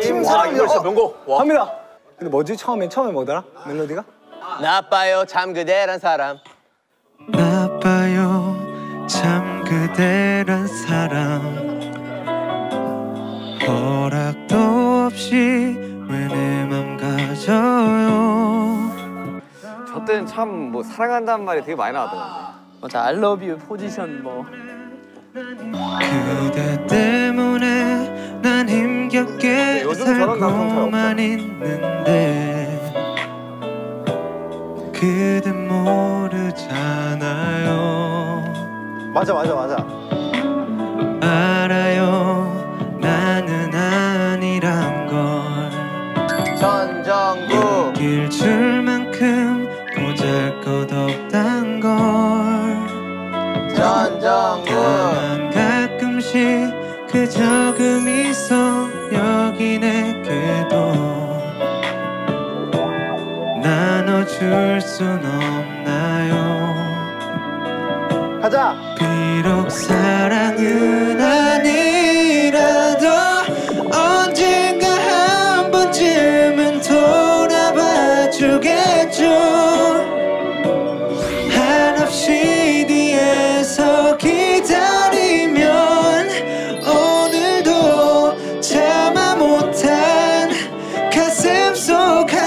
팀와 이거 진짜 명곡. 와. 합니다. 근데 뭐지 처음에 처음에 뭐더라 멜로디가? 나빠요 참 그대란 사람 나빠요 참 그대란 사람 허락도 없이 왜 내 맘 가져요 저 때는 참 뭐 사랑한다는 말이 되게 많이 나왔더라고요. 맞아 I love you 포지션 뭐 그대 때문에 저런 감성 잘 살고만 있는데 그댄 모르잖아요. 맞아 맞아 맞아. 알아요. 나는 아니란 걸. 전정구 길 줄만큼 보잘것 없단 걸. 전정구 다만 가끔씩 그 조금 미소여기 내게도 나눠줄 순 없나요? 가자. 비록 사랑은 아니라도 언젠가 한 번쯤은 돌아봐 주겠죠. so kind.